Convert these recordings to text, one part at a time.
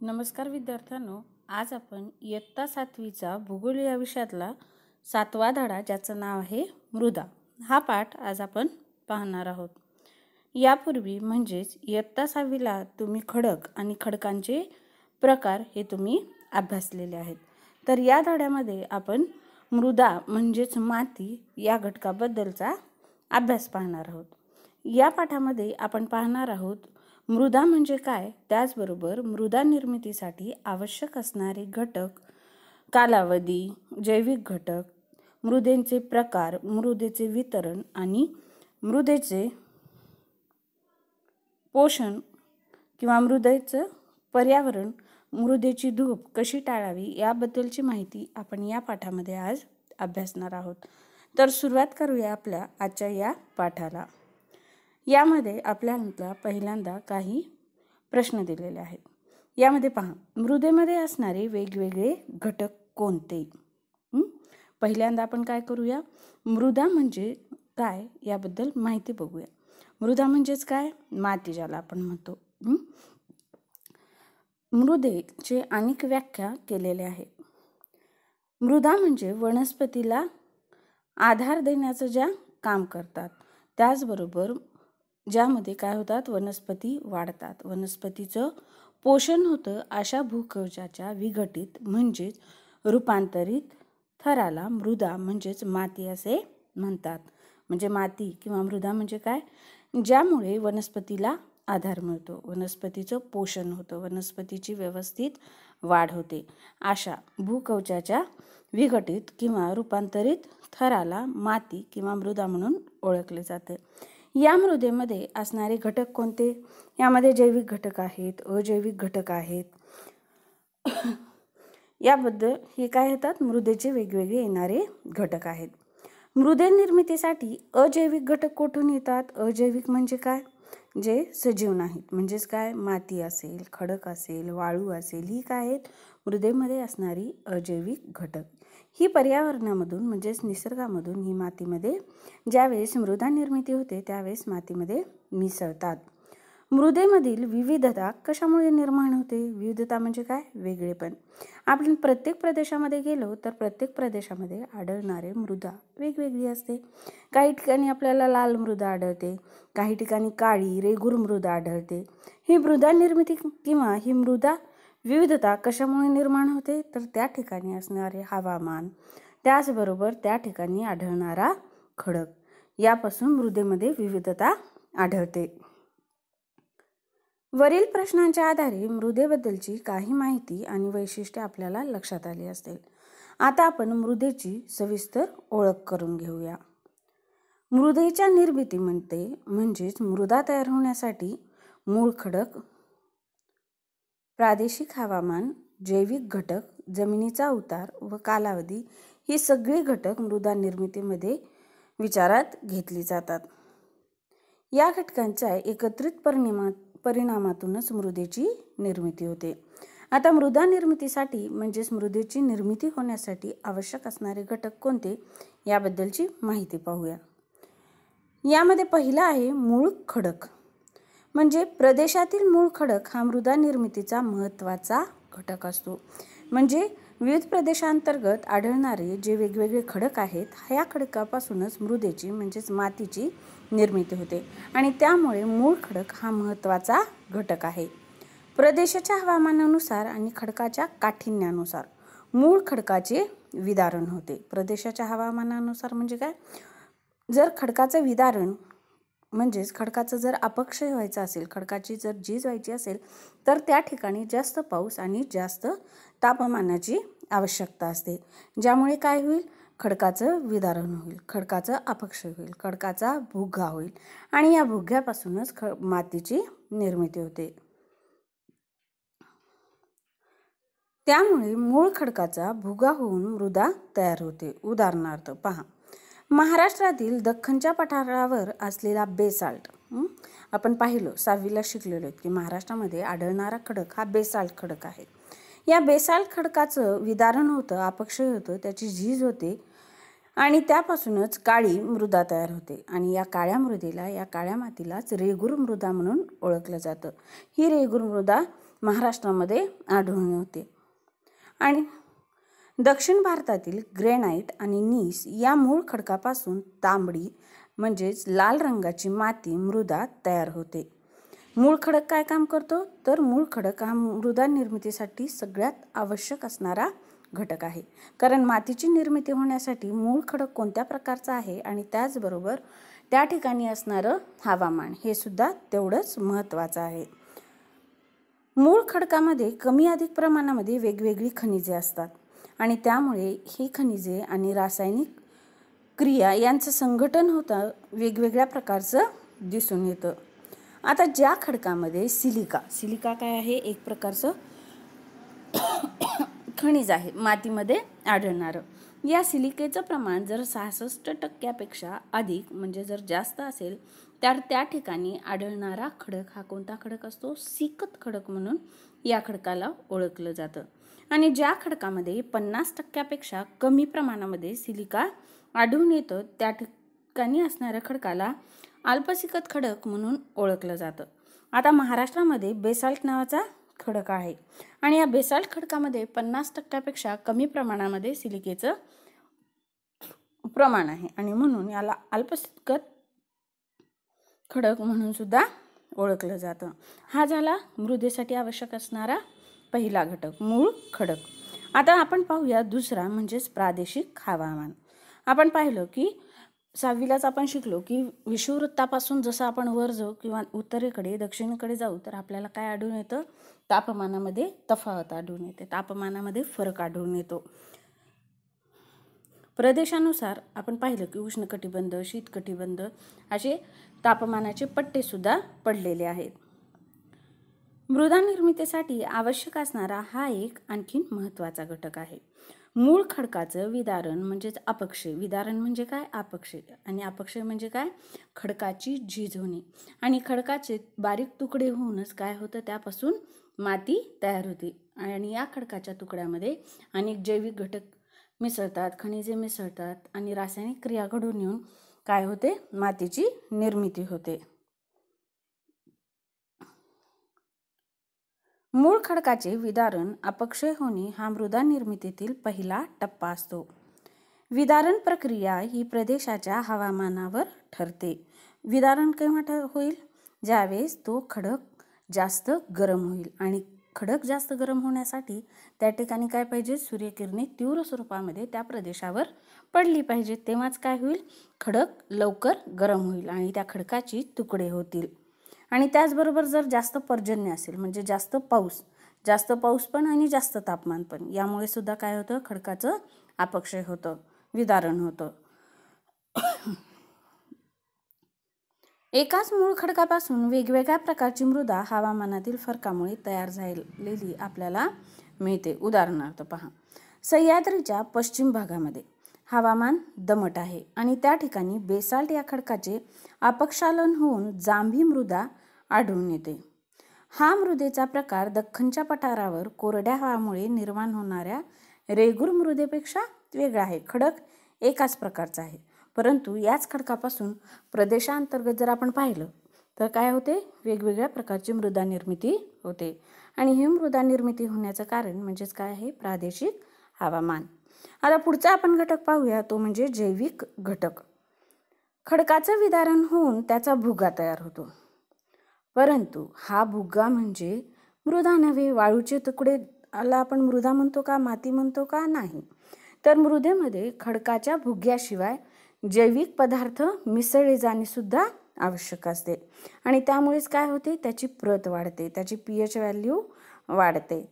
नमस्कार विद्यार्थ्यांनो आज आपण इयत्ता सातवीचा भूगोल या विषयातला सातवा धडा ज्याचं नाव आहे मृदा. हा पाठ आज आपण पाहणार आहोत. यापूर्वी म्हणजेच इयत्ता सहावीला तुम्ही खडक आणि खडकांचे प्रकार हे तुम्ही अभ्यासलेले आहेत. तर या धड्यामध्ये आपण मृदा म्हणजेच माती या घटकाबद्दलचा अभ्यास पाहणार आहोत. या पाठामध्ये आपण पाहणार आहोत मृदा म्हणजे काय? त्याचबरोबर मृदा निर्मितीसाठी आवश्यक असणारे घटक कालावधी जैविक घटक मृदेचे प्रकार मृदेचे वितरण आणि मृदेचे पोषण किंवा मृदेचं पर्यावरण मृदेची धूप कशी टाळावी याबद्दलची माहिती आपण या पाठामध्ये आज अभ्यासणार आहोत. तर सुरुवात करूया आपल्या आजच्या या पाठाला. यामध्ये आपल्याला पहिल्यांदा काही प्रश्न दिलेले आहेत. यामध्ये पहा मृदेमध्ये असणारे वेगवेगळे घटक कोणते? पहिल्यांदा आपण काय करूया? मृदा म्हणजे काय याबद्दल माहिती बघूया. मृदा म्हणजेच काय? माती ज्याला आपण म्हणतो. मृदेचे अनेक व्याख्या केलेले आहेत. मृदा म्हणजे वनस्पतीला आधार देण्याचं ज्या काम करतात त्याचबरोबर ज्यामध्ये काय होतात? वनस्पती वाढतात. वनस्पतीचं पोषण होतं अशा भूकवचाच्या विघटित म्हणजेच रूपांतरित थराला मृदा म्हणजेच माती असे म्हणतात. म्हणजे माती किंवा मृदा म्हणजे काय? ज्यामुळे वनस्पतीला आधार मिळतो. वनस्पतीचं पोषण होतं. वनस्पतीची व्यवस्थित वाढ होते. अशा भूकवचाच्या विघटित किंवा रूपांतरित थराला माती किंवा मृदा म्हणून ओळखले जाते. या मृदेमध्ये असणारे घटक कोणते? यामध्ये जैविक घटक आहेत अजैविक घटक आहेत. याबद्दल हे काय येतात? मृदेचे वेगवेगळे येणारे घटक आहेत. मृदे निर्मितीसाठी अजैविक घटक कुठून येतात? अजैविक म्हणजे काय? जे सजीव नाहीत. म्हणजेच काय? माती असेल खडक असेल वाळू असेल ही काय आहेत? मृदेमध्ये असणारी अजैविक घटक. ही पर्यावरणामधून म्हणजेच निसर्गामधून ही मातीमध्ये ज्यावेळेस मृदा निर्मिती होते त्यावेळेस मातीमध्ये मिसळतात. मृदेमधील विविधता कशामुळे निर्माण होते? विविधता म्हणजे काय? वेगळेपण आपण प्रत्येक प्रदेशामध्ये गेलो तर प्रत्येक प्रदेशामध्ये आढळणारे मृदा वेगवेगळी असते. काही ठिकाणी आपल्याला लाल मृदा आढळते काही ठिकाणी काळी रेगूर मृदा आढळते. ही मृदा निर्मिती किंवा ही मृदा विविधता कशामुळे निर्माण होते? तर त्या ठिकाणी असणारे हवामान. त्याचबरोबर त्या ठिकाणी आढळणारा खडक. यापासून मृदेमध्ये विविधता आढळते. वरील प्रश्नांच्या आधारे मृदेबद्दलची काही माहिती आणि वैशिष्ट्ये आपल्याला लक्षात आली असतील. आता आपण मृदेची सविस्तर ओळख करून घेऊया. मृदेच्या निर्मितीमध्ये म्हणजेच मृदा तयार होण्यासाठी मूळ खडक प्रादेशिक हवामान जैविक घटक जमिनीचा उतार व कालावधी ही सगळी घटक मृदा निर्मितीमध्ये विचारात घेतली जातात. या घटकांच्या एकत्रित परिणामा परिणामातूनच मृदेची निर्मिती होते. आता मृदा निर्मितीसाठी म्हणजेच मृदेची निर्मिती होण्यासाठी आवश्यक असणारे घटक कोणते याबद्दलची माहिती पाहूया. यामध्ये पहिला आहे मूळ खडक. म्हणजे प्रदेशातील मूळ खडक हा मृदा निर्मितीचा महत्त्वाचा घटक असतो. म्हणजे विविध प्रदेशांतर्गत आढळणारे जे वेगवेगळे खडक आहेत ह्या खडकापासूनच मृदेची म्हणजेच मातीची निर्मिती होते आणि त्यामुळे मूळ खडक हा महत्त्वाचा घटक आहे. प्रदेशाच्या हवामानानुसार आणि खडकाच्या काठिण्यानुसार मूळ खडकाचे विदारण होते. प्रदेशाच्या हवामानानुसार म्हणजे काय? जर खडकाचं विदारण म्हणजेच खडकाचं जर अपक्षय व्हायचं असेल खडकाची जर झीज व्हायची असेल तर त्या ठिकाणी जास्त पाऊस आणि जास्त तापमानाची आवश्यकता असते. ज्यामुळे काय होईल? खडकाचं विदारण होईल खडकाचं अपक्षय होईल खडकाचा भुगा होईल आणि या भुग्यापासूनच ख मातीची निर्मिती होते. त्यामुळे मूळ खडकाचा भुगा होऊन मृदा तयार होते. उदाहरणार्थ पहा. महाराष्ट्रातील दख्खनच्या पठारावर असलेला बेसाल्ट आपण पाहिलो सहावीला शिकलेलो की महाराष्ट्रामध्ये आढळणारा खडक हा बेसाल्ट खडक आहे. या बेसाल्ट खडकाचं विदारण होतं अपक्षय होतं त्याची झीज होते आणि त्यापासूनच काळी मृदा तयार होते. आणि या काळ्या मृदेला या काळ्या मातीलाच रेगूर मृदा म्हणून ओळखलं जातं. ही रेगूर मृदा महाराष्ट्रामध्ये आढळून होते आणि दक्षिण भारतातील ग्रेनाईट आणि नीस या मूळ खडकापासून तांबडी म्हणजेच लाल रंगाची माती मृदा तयार होते. मूळ खडक काय काम करतो? तर मूळ खडक हा मृदा निर्मितीसाठी सगळ्यात आवश्यक असणारा घटक आहे. कारण मातीची निर्मिती होण्यासाठी मूळ खडक कोणत्या प्रकारचा आहे आणि त्याचबरोबर त्या ठिकाणी असणारं हवामान हे सुद्धा तेवढंच महत्त्वाचं आहे. मूळ खडकामध्ये कमी अधिक प्रमाणामध्ये वेगवेगळी खनिजे असतात. आणि त्यामुळे ही खनिजे आणि रासायनिक क्रिया यांचं संघटन होतं वेगवेगळ्या प्रकारचं दिसून येतं. आता ज्या खडकामध्ये सिलिका सिलिका काय आहे? एक प्रकारचं खनिज आहे मातीमध्ये आढळणारं. या सिलिकेचं प्रमाण जर सहासष्ट टक्क्यापेक्षा अधिक म्हणजे जर जास्त असेल तर त्या ठिकाणी आढळणारा खडक हा कोणता खडक असतो? सिकत खडक म्हणून या खडकाला ओळखलं जातं. आणि ज्या खडकामध्ये पन्नास टक्क्यापेक्षा कमी प्रमाणामध्ये सिलिका आढळून येतं त्या ठिकाणी असणाऱ्या खडकाला अल्पसिकत खडक म्हणून ओळखलं जातं. आता महाराष्ट्रामध्ये बेसाल्ट नावाचा खडक आहे आणि या बेसाल्ट खडकामध्ये पन्नास टक्क्यापेक्षा कमी प्रमाणामध्ये सिलिकेचं प्रमाण आहे आणि म्हणून याला अल्पसिकत खडक म्हणून सुद्धा ओळखलं जातं. हा झाला मृदेसाठी आवश्यक असणारा पहिला घटक मूळ खडक. आता आपण पाहूया दुसरा म्हणजेच प्रादेशिक हवामान आपण पाहिलं की सहावीलाच आपण शिकलो की विषुववृत्तापासून जसं आपण वर जाऊ किंवा उत्तरेकडे दक्षिणेकडे जाऊ तर आपल्याला काय आढळून येतं? तापमानामध्ये तफावत आढळून येते. तापमानामध्ये फरक आढळून येतो. प्रदेशानुसार आपण पाहिलं की उष्णकटिबंध शीतकटिबंध असे तापमानाचे पट्टेसुद्धा पडलेले आहेत. मृदा निर्मितीसाठी आवश्यक असणारा हा एक आणखीन महत्त्वाचा घटक आहे. मूळ खडकाचं विदारण म्हणजेच अपक्षय. विदारण म्हणजे काय? अपक्षय. आणि अपक्षय म्हणजे काय? खडकाची झीज होणे आणि खडकाचे बारीक तुकडे होऊनच काय होतं? त्यापासून माती तयार होते. आणि या खडकाच्या तुकड्यामध्ये अनेक जैविक घटक मिसळतात. खनिजे मिसळतात. आणि रासायनिक क्रिया घडून येऊन काय होते? मातीची निर्मिती होते. मूळ खडकाचे विदारण अपक्षय होणे हा मृदा निर्मितीतील पहिला टप्पा असतो. विदारण प्रक्रिया ही प्रदेशाच्या हवामानावर ठरते. विदारण केव्हा होईल? ज्यावेळेस तो खडक जास्त गरम होईल आणि खडक जास्त गरम होण्यासाठी त्या ठिकाणी काय पाहिजे? सूर्यकिरणे तीव्र स्वरूपामध्ये त्या प्रदेशावर पडली पाहिजे तेव्हाच काय होईल? खडक लवकर गरम होईल आणि त्या खडकाची तुकडे होतील. आणि त्याचबरोबर जर जास्त पर्जन्य असेल म्हणजे जास्त पाऊस जास्त पाऊस पण आणि जास्त तापमान पण यामुळे सुद्धा काय होतं? खडकाचं अपक्षय होतं विदारण होतं. एकाच मूळ खडकापासून वेगवेगळ्या प्रकारची मृदा हवामानातील फरकामुळे तयार झालेली आपल्याला मिळते. उदाहरणार्थ पहा सह्याद्रीच्या पश्चिम भागामध्ये हवामान दमट आहे आणि त्या ठिकाणी बेसाल्ट या खडकाचे अपक्षालन होऊन जांभी मृदा आढळून येते. हा मृदेचा प्रकार दख्खनच्या पठारावर कोरड्या हवामुळे निर्माण होणाऱ्या रेगूर मृदेपेक्षा वेगळा आहे. खडक एकाच प्रकारचा आहे. परंतु याच खडकापासून प्रदेशांतर्गत जर आपण पाहिलं तर काय होते? वेगवेगळ्या प्रकारची मृदा निर्मिती होते. आणि ही मृदा निर्मिती होण्याचं कारण म्हणजेच काय आहे? प्रादेशिक हवामान. आता पुढचा आपण घटक पाहूया तो म्हणजे जैविक घटक. खडकाचं विदारण होऊन त्याचा भुगा तयार होतो. परंतु हा भुगा म्हणजे मृदा नव्हे वाळूचे तुकडे आला आपण मृदा म्हणतो का माती म्हणतो का नाही? तर मृदेमध्ये खडकाच्या भुग्याशिवाय जैविक पदार्थ मिसळले जाणे सुद्धा आवश्यक असते. आणि त्यामुळेच काय होते? त्याची प्रत वाढते त्याची पी एच व्हॅल्यू वाढते.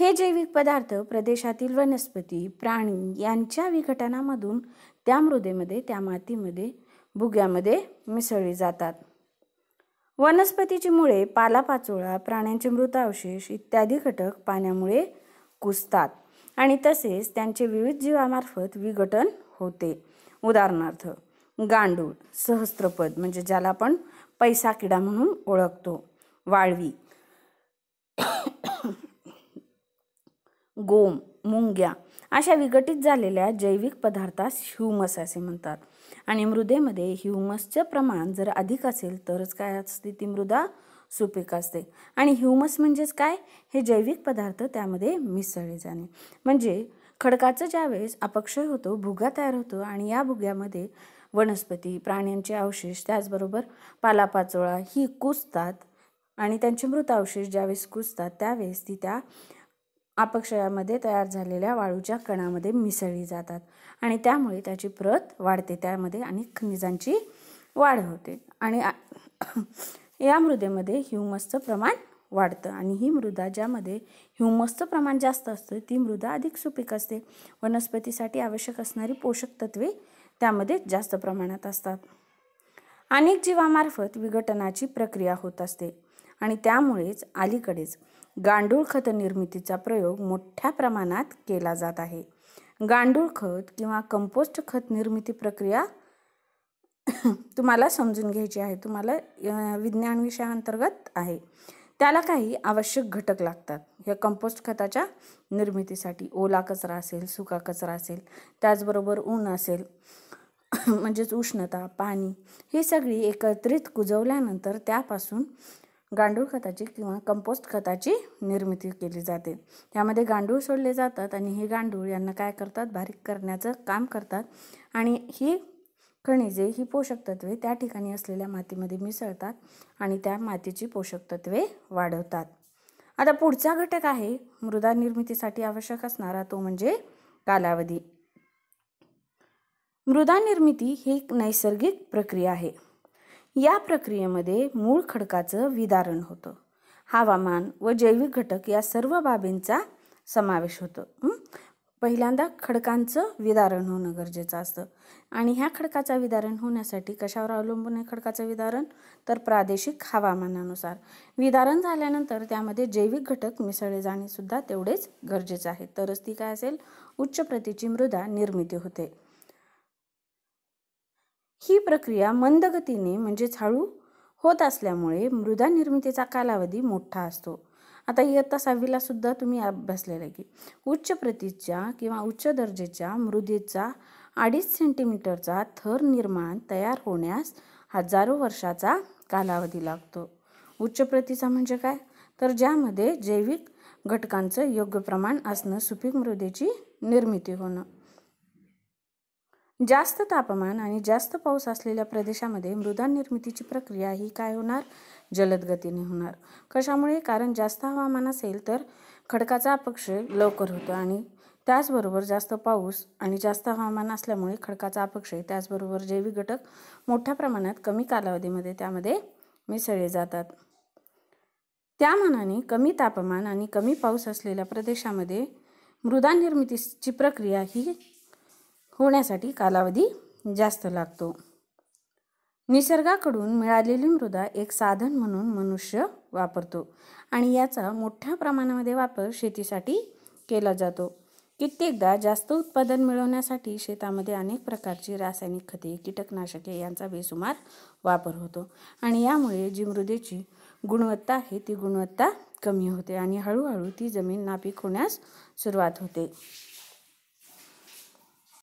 हे जैविक पदार्थ प्रदेशातील वनस्पती प्राणी यांच्या विघटनामधून त्या मृदेमध्ये त्या मातीमध्ये भुग्यामध्ये मिसळली जातात. वनस्पतीची मुळे पालापाचोळा प्राण्यांचे मृतावशेष इत्यादी घटक पाण्यामुळे कुसतात आणि तसेच त्यांचे विविध जीवामार्फत विघटन होते. उदाहरणार्थ गांडूळ सहस्त्रपद म्हणजे ज्याला आपण पैसा किडा म्हणून ओळखतो. वाळवी गोम मुंग्या अशा विघटित झालेल्या जैविक पदार्थास ह्युमस असे म्हणतात. आणि मृदेमध्ये ह्युमसचं प्रमाण जर अधिक असेल तरच काय असते ती मृदा? सुपीक असते. आणि ह्युमस म्हणजेच काय? हे जैविक पदार्थ त्यामध्ये मिसळले जाणे. म्हणजे खडकाचं ज्यावेळेस अपक्षय होतो भुगा तयार होतो आणि या भुग्यामध्ये वनस्पती प्राण्यांचे अवशेष त्याचबरोबर पालापाचोळा ही कुजतात. आणि त्यांचे मृत अवशेष ज्यावेळेस कुजतात त्यावेळेस ती त्या अपक्षयामध्ये तयार झालेल्या वाळूच्या कणामध्ये मिसळली जातात आणि त्यामुळे त्याची प्रत वाढते. त्यामध्ये अनेक खनिजांची वाढ होते. आणि या मृदेमध्ये ह्युमसचं प्रमाण वाढतं. आणि ही मृदा ज्यामध्ये ह्युमसचं प्रमाण जास्त असतं ती मृदा अधिक सुपीक असते. वनस्पतीसाठी आवश्यक असणारी पोषक तत्वे त्यामध्ये जास्त प्रमाणात असतात. अनेक जीवामार्फत विघटनाची प्रक्रिया होत असते आणि त्यामुळेच अलीकडेच गांडूळ खत निर्मितीचा प्रयोग मोठ्या प्रमाणात केला जात आहे. गांडूळ खत किंवा कंपोस्ट खत निर्मिती प्रक्रिया तुम्हाला समजून घ्यायची आहे. तुम्हाला विज्ञान विषयाअंतर्गत आहे. त्याला काही आवश्यक घटक लागतात. ह्या कंपोस्ट खताच्या निर्मितीसाठी ओला कचरा असेल सुका कचरा असेल त्याचबरोबर ऊन असेल म्हणजेच उष्णता पाणी ही सगळी एकत्रित कुजवल्यानंतर त्यापासून गांडूळ खताची किंवा कंपोस्ट खताची निर्मिती केली जाते. त्यामध्ये गांडूळ सोडले जातात आणि हे गांडूळ यांना काय करतात? बारीक करण्याचं काम करतात. आणि ही खनिजे ही पोषक तत्वे त्या ठिकाणी असलेल्या मातीमध्ये मिसळतात आणि त्या मातीची पोषक तत्वे वाढवतात. आता पुढचा घटक आहे मृदा निर्मितीसाठी आवश्यक असणारा तो म्हणजे कालावधी. मृदा निर्मिती ही एक नैसर्गिक प्रक्रिया आहे. या प्रक्रियेमध्ये मूळ खडकाचं विदारण होतं. हवामान व जैविक घटक या सर्व बाबींचा समावेश होतो. पहिल्यांदा खडकांचं विदारण होणं गरजेचं असतं. आणि ह्या खडकाचं विदारण होण्यासाठी कशावर अवलंबून आहे खडकाचं विदारण? तर प्रादेशिक हवामानानुसार. विदारण झाल्यानंतर त्यामध्ये जैविक घटक मिसळले जाणेसुद्धा तेवढेच गरजेचं आहे तरच ती काय असेल? उच्च प्रतीची मृदा निर्मिती होते. ही प्रक्रिया मंदगतीने म्हणजेच हळू होत असल्यामुळे मृदा निर्मितीचा कालावधी मोठा असतो. आता इयत्ता सहावीला सुद्धा तुम्ही अभ्यासलेलं आहे की उच्च प्रतीच्या किंवा उच्च दर्जेच्या मृदेचा अडीच सेंटीमीटरचा थर निर्माण तयार होण्यास हजारो वर्षाचा कालावधी लागतो. उच्च प्रतीचा म्हणजे काय? तर ज्यामध्ये जैविक घटकांचं योग्य प्रमाण असणं सुपीक मृदेची निर्मिती होणं. जास्त तापमान आणि जास्त पाऊस असलेल्या प्रदेशामध्ये मृदा निर्मितीची प्रक्रिया ही काय होणार? जलद गतीने होणार. कशामुळे? कारण जास्त हवामान असेल तर खडकाचा अपक्षय लवकर होतो आणि त्याचबरोबर जास्त पाऊस आणि जास्त हवामान असल्यामुळे खडकाचा अपक्षय त्याचबरोबर जैविक घटक मोठ्या प्रमाणात कमी कालावधीमध्ये त्यामध्ये मिसळले जातात. त्या मानाने कमी तापमान आणि कमी पाऊस असलेल्या प्रदेशामध्ये मृदा निर्मितीची प्रक्रिया ही होण्यासाठी कालावधी जास्त लागतो. निसर्गाकडून मिळालेली मृदा एक साधन म्हणून मनुष्य वापरतो आणि याचा मोठ्या प्रमाणामध्ये वापर शेतीसाठी केला जातो. कित्येकदा जास्त उत्पादन मिळवण्यासाठी शेतामध्ये अनेक प्रकारची रासायनिक खते कीटकनाशके यांचा बेसुमार वापर होतो आणि यामुळे जी मृदेची गुणवत्ता आहे ती गुणवत्ता कमी होते आणि हळूहळू ती जमीन नापीक होण्यास सुरुवात होते.